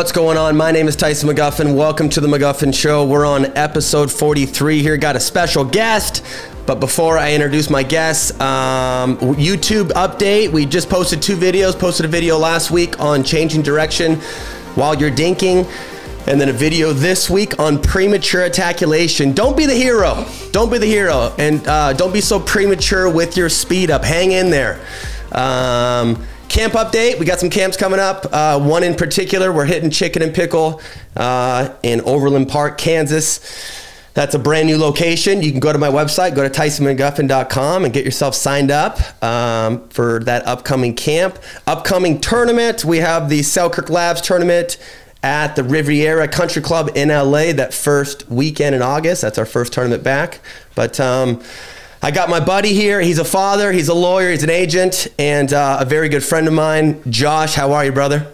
What's going on? My name is Tyson McGuffin. Welcome to the McGuffin Show. We're on episode 43 here. Got a special guest. But before I introduce my guests, um, YouTube update. We just posted two videos. Posted a video last week on changing direction while you're dinking. And then a video this week on premature ejaculation. Don't be the hero. Don't be the hero. And uh, don't be so premature with your speed up. Hang in there. Um, camp update. We got some camps coming up. Uh, one in particular, we're hitting Chicken and Pickle uh, in Overland Park, Kansas. That's a brand new location. You can go to my website, go to TysonMcGuffin.com and get yourself signed up um, for that upcoming camp. Upcoming tournament, we have the Selkirk Labs tournament at the Riviera Country Club in LA that first weekend in August. That's our first tournament back. But um, I got my buddy here. He's a father, he's a lawyer, he's an agent, and uh, a very good friend of mine. Josh, how are you, brother?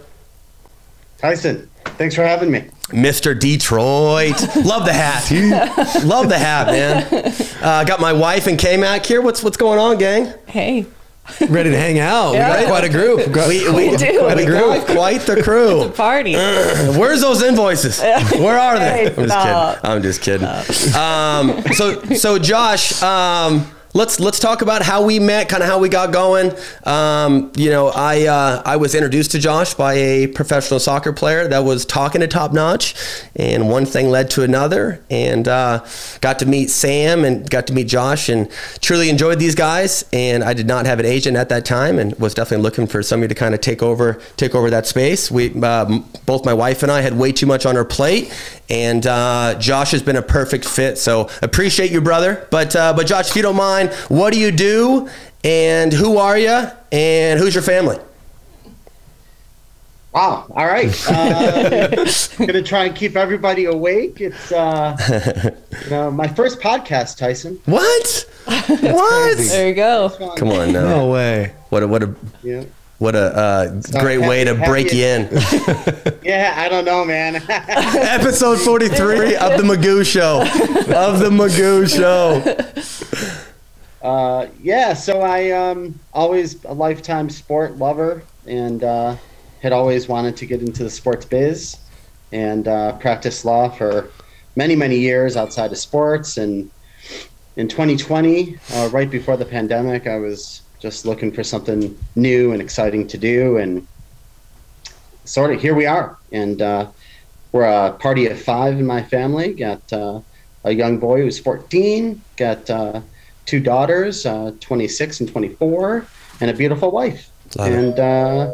Tyson, thanks for having me. Mr. Detroit. Love the hat. Love the hat, man. Uh, got my wife and K Mac here. What's what's going on, gang? Hey. Ready to hang out. Yeah. We got quite a group. We got- We, we, do. Quite, We a group. quite the crew. Party. Where's those invoices? Where are they? I'm just kidding. I'm just kidding. Um, so so Josh, um, let's let's talk about how we met, kind of how we got going. Um, you know, I uh, I was introduced to Josh by a professional soccer player that was talking to Top Notch, and one thing led to another, and uh, got to meet Sam and got to meet Josh, and truly enjoyed these guys. And I did not have an agent at that time, and was definitely looking for somebody to kind of take over take over that space. We uh, both my wife and I had way too much on our plate, and uh, Josh has been a perfect fit. So appreciate you, brother. But uh, but Josh, if you don't mind, what do you do, and who are you, and who's your family? Wow. All right. Uh, gonna try and keep everybody awake. It's uh, you know, my first podcast, Tyson. What? what? There you go. Come on now. no way. What a what a Yeah. what a uh, great way to break you in. Yeah. I don't know, man. Episode forty three of the Magoo Show. Of the Magoo Show. Uh, yeah. So I um always a lifetime sport lover, and uh, had always wanted to get into the sports biz, and uh, practiced law for many many years outside of sports. And in 2020 uh, right before the pandemic i was just looking for something new and exciting to do. And sort of here we are. And uh, we're a party of five in my family. Got a young boy who's 14 got two daughters uh, 26 and 24 and a beautiful wife Love and uh,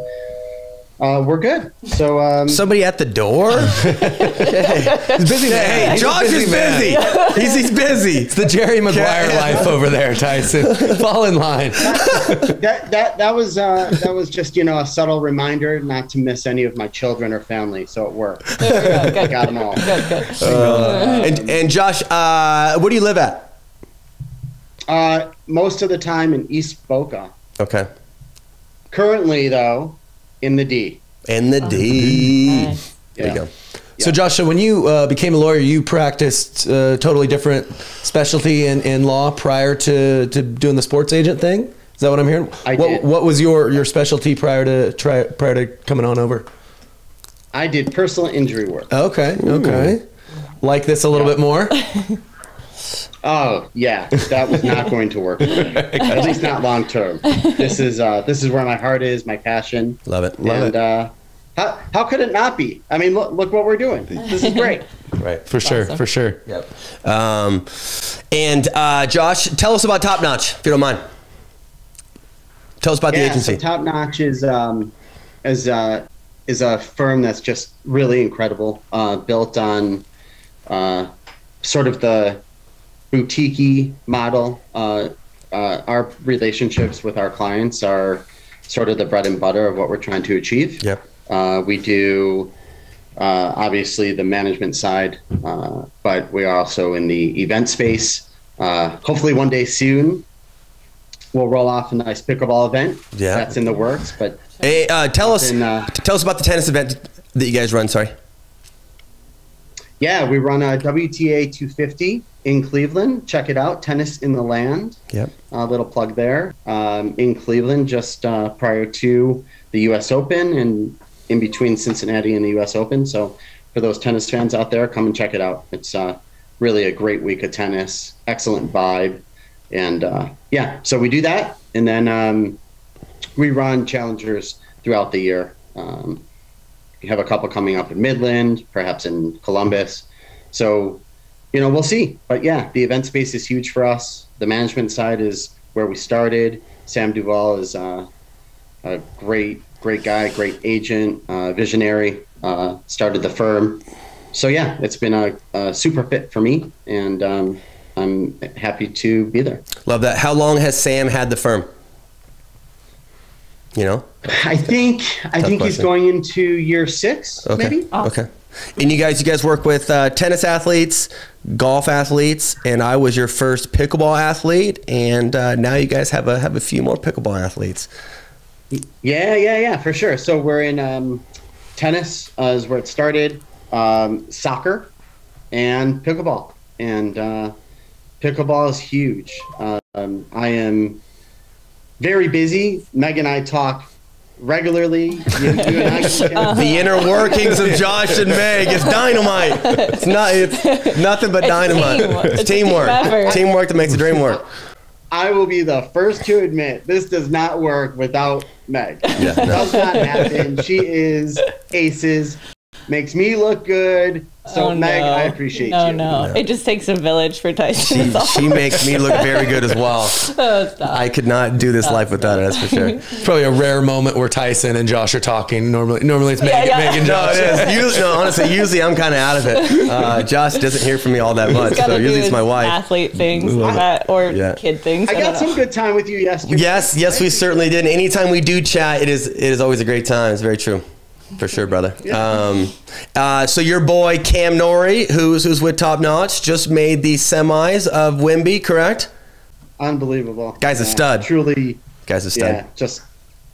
uh, we're good so um, Somebody at the door? He's busy man. Hey, He's a Josh is man. busy. He's, he's busy. It's the Jerry Maguire life over there, Tyson. Fall in line. that that that was uh, that was just you know a subtle reminder not to miss any of my children or family, so it worked. There you go. Got them all. Good, good. And, and Josh, uh, where do you live at? Uh, most of the time in East Boca. Okay. Currently, though, in the D. In the D. Nice. There you Yeah. go. So, Josh, so when you uh, became a lawyer, you practiced uh, totally different specialty in, in law prior to, to doing the sports agent thing. Is that what I'm hearing? I what, did. what was your, your specialty prior to try, prior to coming on over? I did personal injury work. Okay, okay. Like this a little bit more. Oh yeah, that was not going to work. For me. At least not long term. This is uh, this is where my heart is, my passion. Love it. Love and it. uh, how how could it not be? I mean, look look what we're doing. This is great. Right. For sure, Awesome. for sure. Yep. Um, and uh, Josh, tell us about Top Notch, if you don't mind. Tell us about the agency. So Top Notch is um, is uh, is a firm that's just really incredible, uh, built on uh, sort of the boutique model. Uh, uh, our relationships with our clients are sort of the bread and butter of what we're trying to achieve. Yep. Uh, we do uh, obviously the management side, uh, but we are also in the event space. Uh, hopefully, one day soon, we'll roll off a nice pickleball event. Yeah. that's in the works. But Hey, uh, tell us, in, tell us about the tennis event that you guys run. Sorry. yeah, we run a WTA 250 in Cleveland. Check it out, Tennis in the Land. Yep. A little plug there um, in Cleveland, just uh, prior to the U.S. Open, and in between Cincinnati and the U.S. Open. So for those tennis fans out there, come and check it out. It's uh, really a great week of tennis, excellent vibe, and uh, yeah. So we do that, and then um, we run challengers throughout the year. Um, we have a couple coming up in Midland, perhaps in Columbus. So, you know, we'll see. But yeah, the event space is huge for us. The management side is where we started. Sam Duvall is uh, a great, great guy, great agent, uh, visionary. Uh, started the firm. So yeah, it's been a, a super fit for me, and um, I'm happy to be there. Love that. How long has Sam had the firm? You know? I think I think he's going into year six, Okay. maybe. Okay. And you guys, you guys work with uh, tennis athletes, golf athletes, and I was your first pickleball athlete, and uh, now you guys have a have a few more pickleball athletes. Yeah, yeah, yeah, for sure. So we're in um, tennis uh, is where it started, um, soccer, and pickleball. And uh, pickleball is huge. Um, I am very busy. Meg and I talk regularly. You, you and I can- The inner workings of Josh and Meg is dynamite. It's not. It's nothing but dynamite. teamwork. It's It's a team teamwork. Teamwork that makes the dream work. I will be the first to admit this does not work without Meg. Yeah, no. Does not happen. She is aces. Makes me look good. So Oh, Meg, no. I appreciate no, you. No, no, It just takes a village for Tyson. She, she makes me look very good as well. Oh, stop. I could not do this life without her. That's for sure. It's probably a rare moment where Tyson and Josh are talking. Normally, normally it's Meg, Yeah, yeah. Meg and No, Josh. it is. Usually, no, honestly, usually I'm kind of out of it. Uh, Josh doesn't hear from me all that much, so usually it's my wife. Athlete things that, or Yeah. kid things. I don't got know. some good time with you yesterday. Yes, yes, we certainly did. And anytime we do chat, it is it is always a great time. It's very true. For sure, brother. Um, uh, so your boy Cam Norrie, who's who's with Top Notch, just made the semis of Wimby, correct? Unbelievable. Guy's a stud. Truly, Guys, a stud. yeah, just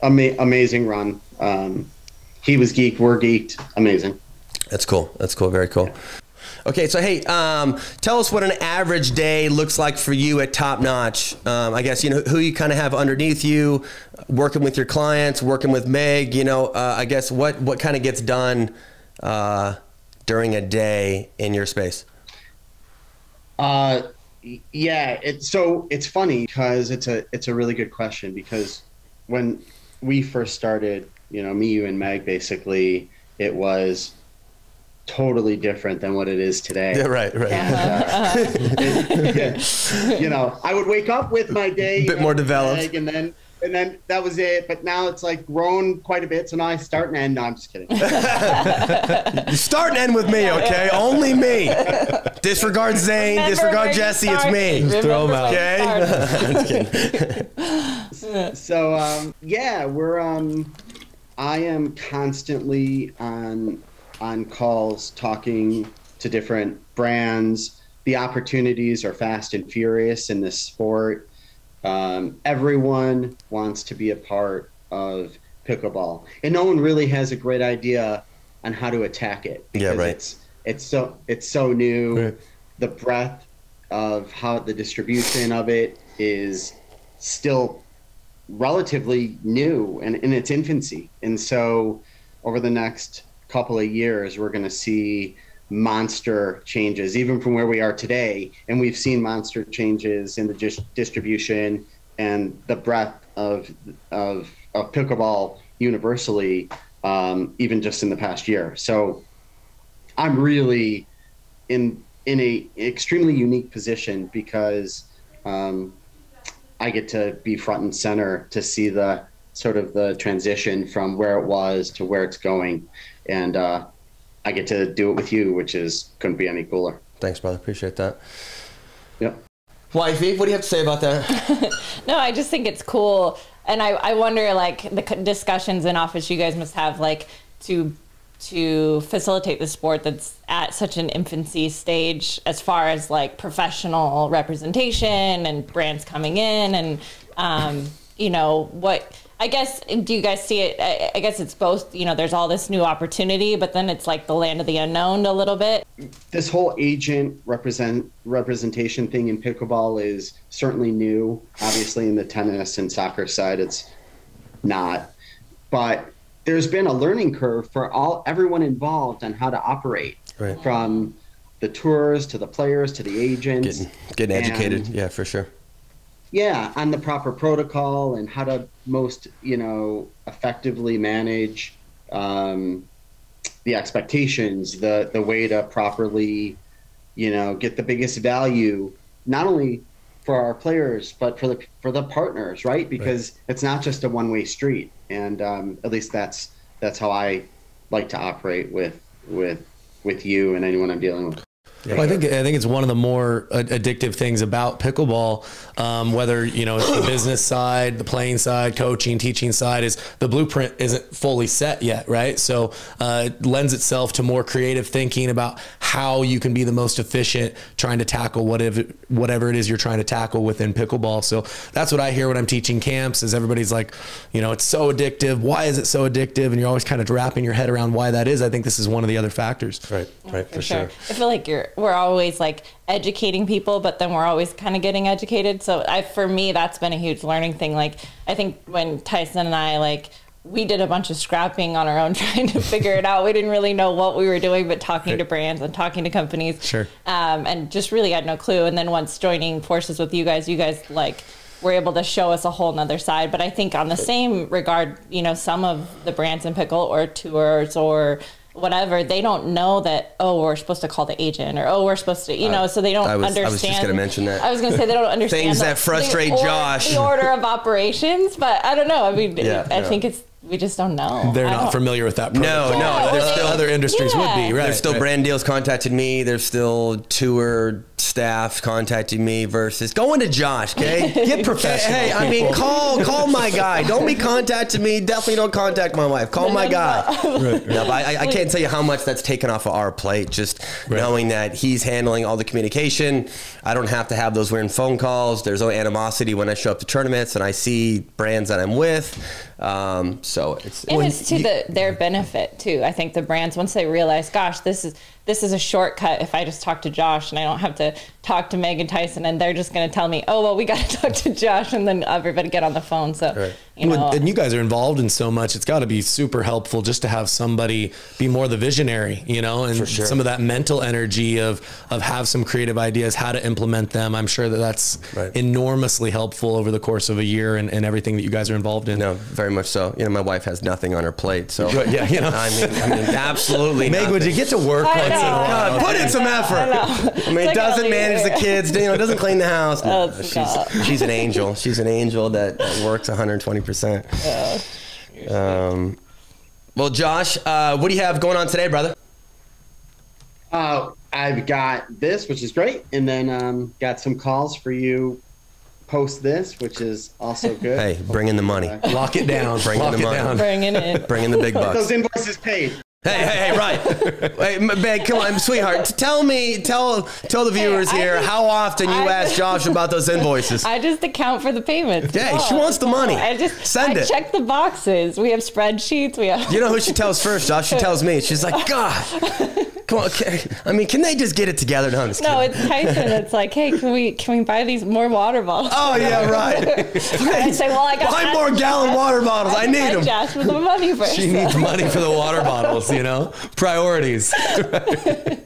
ama- amazing run. Um, he was geeked. We're geeked. Amazing. That's cool. That's cool. Very cool. Okay, so hey, um, tell us what an average day looks like for you at Top Notch. Um, I guess you know who you kind of have underneath you, working with your clients, working with Meg. You know, uh, I guess what what kind of gets done uh, during a day in your space. Uh, yeah. So it's funny because it's a it's a really good question because when we first started, you know, me, you, and Meg, basically, it was totally different than what it is today. Yeah, right, right. you know, I would wake up with my day, a Bit know, more developed. and then and then that was it. But now it's like grown quite a bit. So now I start and end. No, I'm just kidding. You start and end with me, okay? Only me. Disregard Zane. Remember disregard Jesse. It's me. Remember throw 'em where out. Okay. started. I'm just kidding. so um, yeah, we're um, I am constantly on on calls talking to different brands. The opportunities are fast and furious in this sport. Um, everyone wants to be a part of pickleball, and no one really has a great idea on how to attack it. Yeah, right. It's it's so it's so new. Right. The breadth of how the distribution of it is still relatively new and in its infancy. And so over the next couple of years, we're going to see monster changes, even from where we are today. And we've seen monster changes in the dis- distribution and the breadth of, of, of pickleball universally, um, even just in the past year. So I'm really in in a extremely unique position because um, I get to be front and center to see the sort of the transition from where it was to where it's going, and uh, I get to do it with you, which is couldn't be any cooler. Thanks, brother. Appreciate that. Yep. Wifey, what do you have to say about that? No, I just think it's cool, and I, I wonder like the discussions in office you guys must have like to to facilitate the sport that's at such an infancy stage as far as like professional representation and brands coming in and um, you know what I guess do you guys see it I, I guess it's both you know there's all this new opportunity but then it's like the land of the unknown a little bit This whole agent represent representation thing in pickleball is certainly new. Obviously, in the tennis and soccer side, it's not. But there's been a learning curve for all everyone involved on how to operate, Right. from the tours to the players to the agents. Getting, getting And- educated. Yeah, for sure. Yeah on the proper protocol and how to most you know effectively manage um, the expectations the the way to properly you know get the biggest value not only for our players but for the for the partners right? Because it's not just a one-way street. And um, at least that's that's how i like to operate with with with you and anyone i'm dealing with Well, I think I think it's one of the more addictive things about pickleball. Um, whether you know it's the business side, the playing side, coaching, teaching side, is the blueprint isn't fully set yet, right? So uh, it lends itself to more creative thinking about how you can be the most efficient trying to tackle whatever whatever it is you're trying to tackle within pickleball. So that's what I hear when I'm teaching camps. Is everybody's like, you know, it's so addictive. Why is it so addictive? And you're always kind of wrapping your head around why that is. I think this is one of the other factors. Right, right, for, for sure. sure. I feel like you're we're always like educating people, but then we're always kind of getting educated. So I for me that's been a huge learning thing. Like I think when Tyson and I like we did a bunch of scrapping on our own trying to figure it out. We didn't really know what we were doing, but talking to brands and talking to companies. Sure. Um, and just really had no clue. And then once joining forces with you guys, you guys like were able to show us a whole nother side. But I think on the same regard, you know, some of the brands in pickle or tours or whatever, they don't know that, oh, we're supposed to call the agent or, oh, we're supposed to, you know, so they don't I was- I was just gonna mention that. I was going to say they don't understand Things the- that frustrate the or- Josh. The order of operations, but I don't know. I mean, Yeah, I yeah. think it's, we just don't know. They're I not familiar with that. No, protocol. no, Yeah, there's still other industries would be right. There's still right. brand deals contacted me. There's still tour staff contacting me versus going to Josh. Okay, Get professional. Hey, I mean, call call my guy. Don't be contacting me. Definitely don't contact my wife. Call my guy. No, but I, I can't tell you how much that's taken off of our plate. Just knowing that he's handling all the communication. I don't have to have those weird phone calls. There's no animosity when I show up to tournaments and I see brands that I'm with. Um, so it's and it's to the, their benefit too. I think the brands once they realize, gosh, this is this is a shortcut. If I just talk to Josh and I don't have to talk to Meg and Tyson, and they're just going to tell me, oh well, we got to talk to Josh, and then everybody get on the phone. So you know, Well, and you guys are involved in so much. It's got to be super helpful just to have somebody be more the visionary, you know, and sure. some of that mental energy of of have some creative ideas, how to implement them. I'm sure that that's Right. enormously helpful over the course of a year and, and everything that you guys are involved in. No, very much so. You know, my wife has nothing on her plate, so Yeah, you know. I mean, I mean, absolutely. Meg, would you get to work I once in a while? God, put in some effort. I. I mean, it doesn't all manage the kids. You know, doesn't clean the house. No, Oh, she's stop. she's an angel. She's an angel that works 120 percent. Um, well, Josh, uh, what do you have going on today, brother? Uh, I've got this, which is great, and then um, got some calls for you post this, which is also good. Hey, bring in the money. Lock it down. Bring Lock the it money. down. bring it in. Bring in the big bucks. Those invoices paid. Hey, hey, hey, right. Wait, m- babe, come on, sweetheart. Tell me, tell tell the viewers I here just- how often you I- ask Josh about those invoices. I just account for the payments. Yeah, she oh. wants the money. I just Send I it. check the boxes. We have spreadsheets. We have. You know who she tells first, Josh? She tells me. She's like, God, come on. Okay. I mean, can they just get it together? No, I'm just No, it's Tyson. It's like, hey, can we can we buy these more water bottles? Oh yeah, right. I say, well, I got Buy more gallon water bottles. I need them. Josh with the money first. She needs money for the water bottles, you know? Priorities.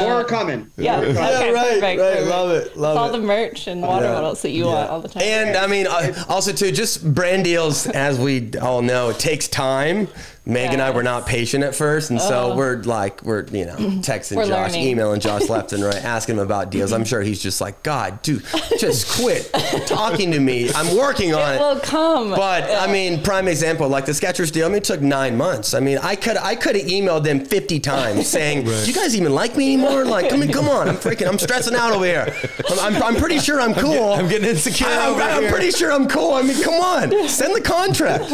More are coming. Yeah, More are coming. okay, right, perfect, right. Love it, love it's all it. the merch and water Yeah, bottles that you yeah. want all the time. And I mean, uh, also too, just brand deals, as we all know, it takes time. Meg and I were not patient at first, and so we're like, we're you know, texting We're Josh, learning. emailing Josh left and right, asking him about deals. I'm sure he's just like, God, dude, just quit talking to me. I'm working on it it. will come. But I mean, prime example, like the Skechers deal. I mean, it took nine months. I mean, I could I could have emailed them fifty times saying, "Do you guys even like me anymore?" Like, I mean, come on, I'm freaking, I'm stressing out over here. I'm, I'm, I'm pretty sure I'm cool. I'm getting insecure I'm, over I'm here. pretty sure I'm cool. I mean, come on, send the contract.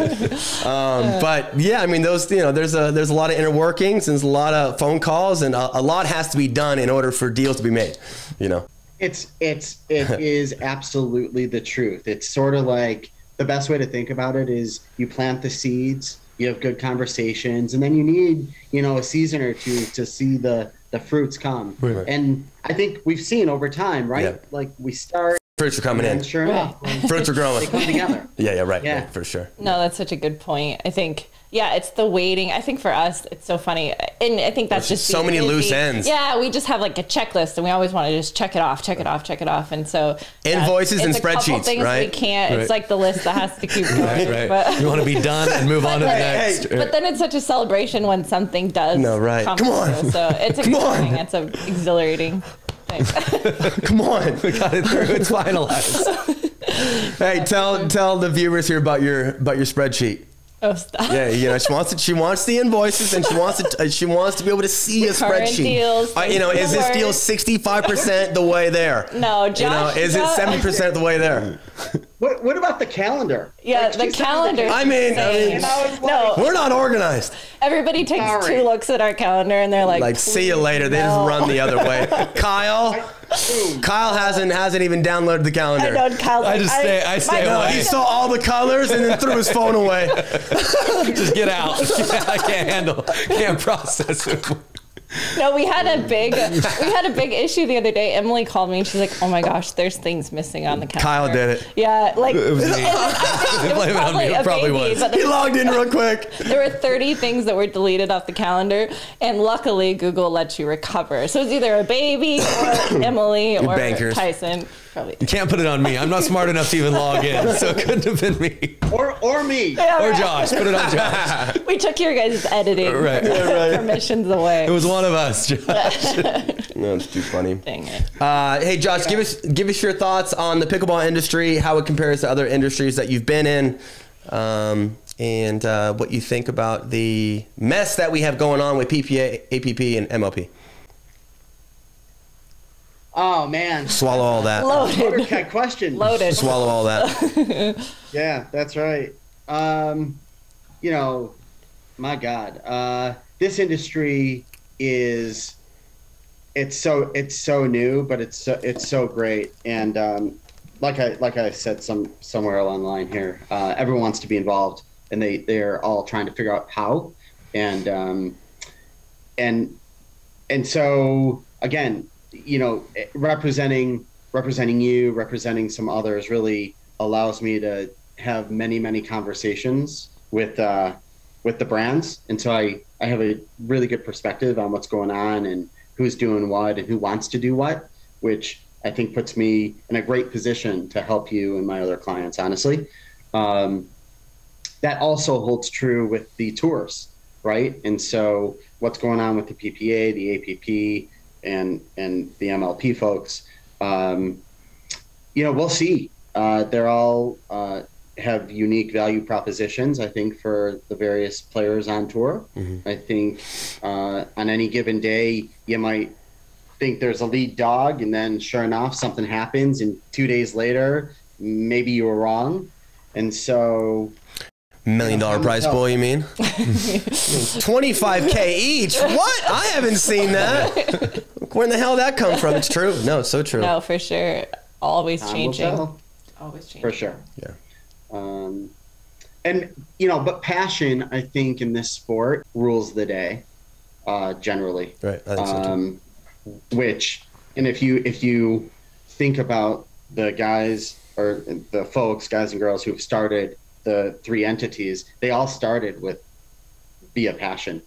Um, but yeah, I mean, those you know, there's a there's a lot of inner workings and there's a lot of phone calls and a, a lot has to be done in order for deals to be made. You know. It's it's it is absolutely the truth. It's sort of like the best way to think about it is you plant the seeds, you have good conversations, and then you need you know a season or two to see the the fruits come. Right. And I think we've seen over time, right? Yeah. Like we start Fruits are coming in. Sure enough, Fruits are growing. they come together. Yeah, yeah, right. Yeah, Yeah. for sure. No, that's such a good point. I think, yeah, it's the waiting. I think for us, it's so funny, and I think that's There's just so many busy. loose ends. Yeah, we just have like a checklist, and we always want to just check it off, check it off, check it off, and so yeah, Invoices and a spreadsheets, Things right? we can't. Right. It's like the list that has to keep going. Right. But, you want to be done and move on to the But- next. but then it's such a celebration when something does. No, right. Come, Come on. through. So it's Come on. exciting. It's exhilarating thing. Come on. We got it through. It's finalized. hey, tell tell the viewers here about your about your spreadsheet. oh, stop. Yeah, you know, she wants it. She wants the invoices, and she wants it. uh, She wants to be able to see a spreadsheet. deals, Uh, you know, is this the deal sixty five percent the way there? No, You know, Josh. is it seventy percent the way there? What, what about the calendar? Yeah, Like, the calendar. I mean, I mean- You no, We're not organized. everybody takes Sorry. two looks at our calendar and they're like, Like, see you "Please, later. They just run the other way. Kyle, Boom. Kyle hasn't hasn't even downloaded the I calendar. know Kyle's I like, just stay- I stay my- away. he saw all the colors and then threw his phone away. Just get out. I can't handle. Can't process it. No, we had a big we had a big issue the other day. Emily called me and she's like, "Oh my gosh, there's things missing on the calendar." Kyle did it. Yeah, like It was me. it it on probably me. It probably baby, was. He logged in real quick. there were 30 things that were deleted off the calendar, and luckily Google lets you recover. So it's either a baby or Emily or bankers. Tyson. Probably. You can't put it on me. I'm not smart enough to even log in, so it couldn't have been me Or, or me. Yeah, or right. Josh. Put it on Josh. We took your guys' editing Right. permissions away. It was one of us. Josh. No, it's too funny. Dang it. Uh, hey, Josh, give us give us your thoughts on the pickleball industry, how it compares to other industries that you've been in, um, and uh, what you think about the mess that we have going on with PPA, APP, and MLP. Oh, man. Swallow all that. Loaded. Motorcat question. Loaded. Swallow all that. Yeah, that's right. Um, you know, my God, uh, this industry is it's so it's so new, but it's so, it's so great. And um, like I like I said some somewhere online here, uh, everyone wants to be involved, and they they're all trying to figure out how. And um, and and so again, you know, representing representing you, representing some others, really allows me to have many many conversations with uh, with the brands, and so I I have a really good perspective on what's going on and who's doing what and who wants to do what, which I think puts me in a great position to help you and my other clients. Honestly, um, that also holds true with the tours, right? And so what's going on with the PPA, the APP, and and the MLP folks, um, you know, we'll see. Uh, they're all uh, have unique value propositions, I think, for the various players on tour. I think uh, on any given day, you might think there's a lead dog, and then sure enough, something happens, and two days later, maybe you were wrong. And so Million dollar prize pool, you mean? 25K each? What? I haven't seen that. Where in the hell did that come from? It's true. No, it's so true. No, for sure. Always time changing. Always changing. for sure. Yeah. Um, and you know, but passion, I think, in this sport rules the day, uh, generally. Right. I think so too. Um, which, and if you if you think about the guys or the folks, guys and girls who've started the three entities, they all started with via passion.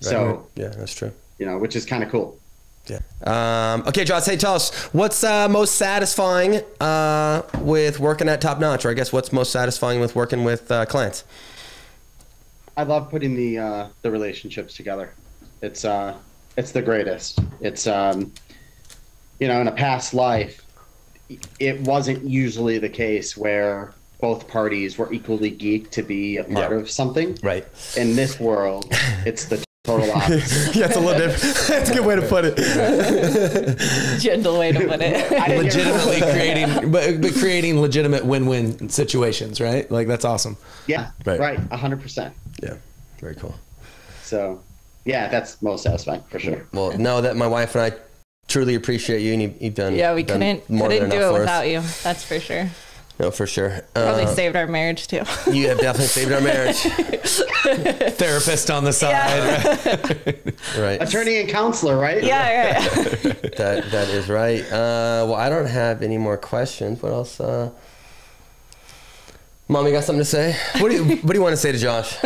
So yeah, that's true. you know, which is kind of cool. Yeah. Um, okay, Josh. Hey, tell us what's uh, most satisfying uh, with working at Top Notch, or I guess what's most satisfying with working with uh, clients. I love putting the uh, the relationships together. It's uh, it's the greatest. It's um, you know, in a past life, it wasn't usually the case where both parties were equally geeked to be a part Yeah. of something. Right. In this world, it's the total opposite. yeah, it's a little different. That's a good way to put it. Gentle way to put it. I legitimately creating, but, but creating legitimate win-win situations, right? Like that's awesome. Yeah, Right. right, a hundred percent. Yeah. Very cool. So, yeah, that's most satisfying for sure. Well, know that my wife and I truly appreciate you, and you, you've done. yeah, we done couldn't more couldn't than do it for us. without you. That's for sure. No, for sure. Probably Uh, saved our marriage too. you have definitely saved our marriage. Therapist on the side. Right. Attorney and counselor, right? yeah, right. That that is right. Uh, well, I don't have any more questions. What else? Uh, Mom, you got something to say? What do you What do you want to say to Josh?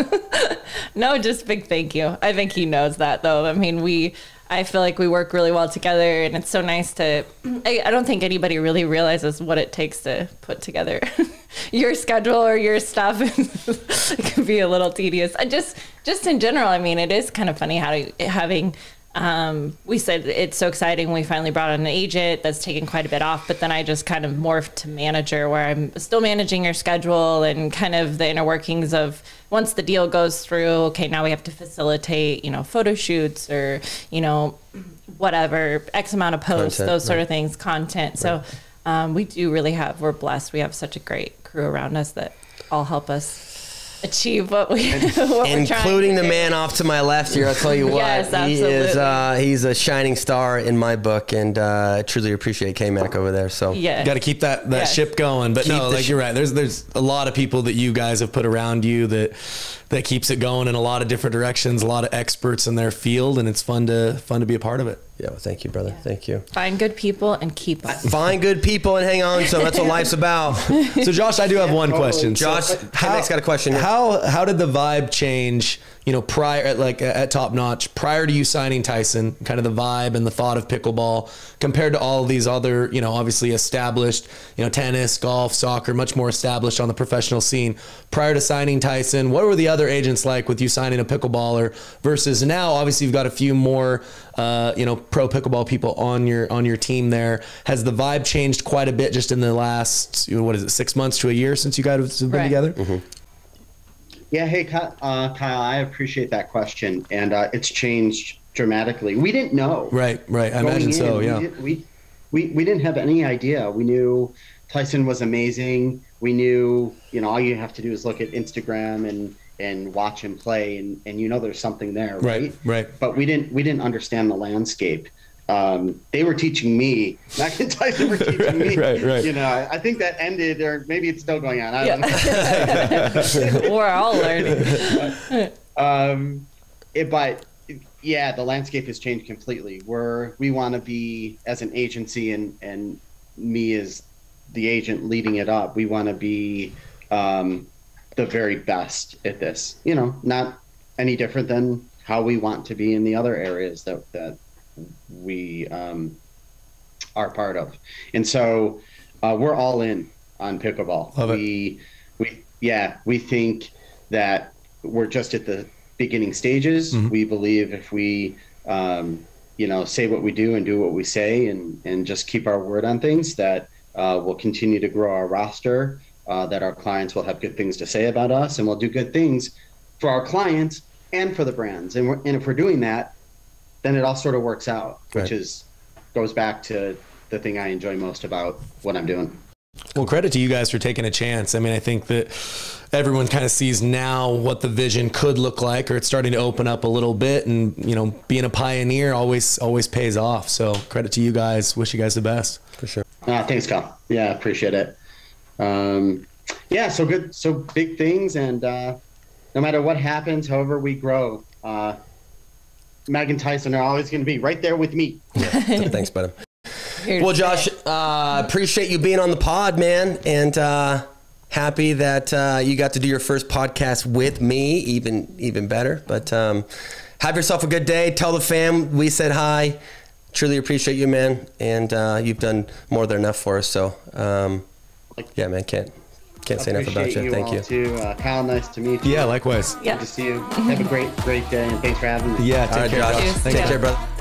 No, just big thank you. I think he knows that though. I mean, we I feel like we work really well together and it's so nice to I, I don't think anybody really realizes what it takes to put together your schedule or your stuff. it can be a little tedious. I just just in general, I mean, it is kind of funny how having um, we said it's so exciting. We finally brought on an agent that's taken quite a bit off, but then I just kind of morphed to manager where I'm still managing your schedule and kind of the inner workings of once the deal goes through, okay, now we have to facilitate, you know, photo shoots or, you know, whatever, X amount of posts, Content, those sort right. of things, content. So um, we do really have, we're blessed. We have such a great crew around us that all help us achieve what we, what we're trying including to the do. man off to my left here. I'll tell you what, Yes, he is uh, he's a shining star in my book, and uh, I truly appreciate K Mac over there. So Yeah. Got to keep that that Yes. ship going. But Keep no, like sh- you're right. There's there's a lot of people that you guys have put around you that that keeps it going in a lot of different directions. A lot of experts in their field, and it's fun to fun to be a part of it. yeah, well, thank you, brother. Thank you. Find good people and keep them. Find good people and hang on. So that's what life's about. So Josh, I do have one question. Josh, K-Mac's got a question. here. How how did the vibe change? You know, prior at like at Top Notch, prior to you signing Tyson, kind of the vibe and the thought of pickleball compared to all of these other, you know, obviously established, you know, tennis, golf, soccer, much more established on the professional scene. Prior to signing Tyson, what were the other agents like with you signing a pickleballer versus now? Obviously, you've got a few more, uh, you know, pro pickleball people on your on your team. There has the vibe changed quite a bit just in the last you know, what is it, six months to a year since you guys have been Right. together? Yeah, hey, Ky- uh, Kyle, I appreciate that question, and uh, it's changed dramatically. We didn't know. Right, right. I imagine so. Yeah. We, did- we, we, we didn't have any idea. We knew Tyson was amazing. We knew, you know, all you have to do is look at Instagram and, and watch him play, and, and you know there's something there, right? Right, right. But we didn't we didn't understand the landscape. Um, they were teaching me. Mac and Tyson were teaching me. Right, right. You know, I, I think that ended, or maybe it's still going on. I don't know. We're all learning. um, it, but yeah, the landscape has changed completely. We're we want to be as an agency, and and me as the agent leading it up. We want to be um, the very best at this. You know, not any different than how we want to be in the other areas that that we um, are part of. And so uh, we're all in on pickleball. Love it. we we yeah we think that we're just at the beginning stages. Mm-hmm. We believe if we um, you know say what we do and do what we say and and just keep our word on things that uh, we'll continue to grow our roster. Uh, that our clients will have good things to say about us, and we'll do good things for our clients and for the brands. And, we're, and if we're doing that, then it all sort of works out, which is goes back to the thing I enjoy most about what I'm doing. Well, credit to you guys for taking a chance. I mean, I think that everyone kind of sees now what the vision could look like, or it's starting to open up a little bit. And you know, being a pioneer always always pays off. So credit to you guys. Wish you guys the best. For sure. Uh, thanks, Kyle. Yeah, appreciate it. Um, yeah, so good, so big things, and uh, no matter what happens, however we grow, uh, Meg and Tyson are always going to be right there with me. Thanks, buddy. Here Well, Josh, uh, appreciate you being on the pod, man, and uh, happy that uh, you got to do your first podcast with me. Even even better. But um, have yourself a good day. Tell the fam we said hi. Truly appreciate you, man, and uh, you've done more than enough for us. So, um, yeah, man, can't can't say enough about Appreciate you. Thank all you. Too, uh, Kyle. Nice to meet you. Yeah, likewise. Yeah. Good to see you. Have a great, great day, and thanks for having me. Yeah, take right, care, Josh. Josh. Cheers. Take care, brother.